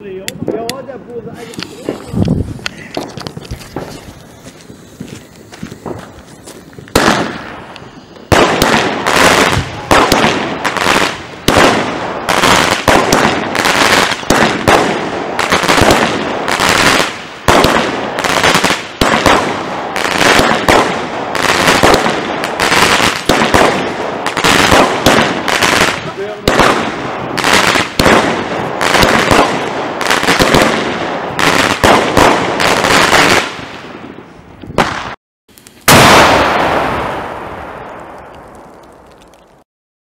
Eu, olho a bunda.